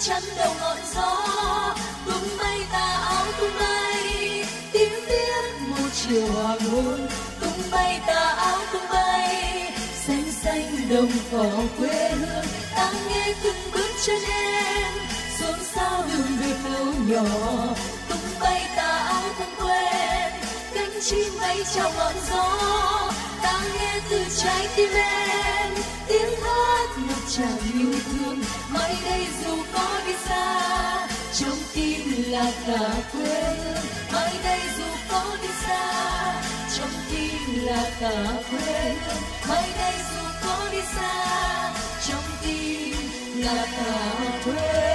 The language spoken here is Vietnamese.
chắn đầu ngọn gió. Tung bay tà áo, tung bay. Tiếng tiết một chiều hoàng hôn tung bay tà áo, tung bay. Xanh xanh đồng cỏ quê hương, ta nghe từng bước chân em. Xuống sao đường về phố nhỏ. Tung bay tà áo tung quen. Cánh chim bay trong ngọn gió. Ta nghe từ trái tim em. Tiếng hát một tràng yêu thương. Mai đây dù có đi xa, trong tim là cả quê. Mãi mai đây dù có đi xa, trong tim là cả quê. Mãi mai đây dù có đi xa, trong tim là cả quê.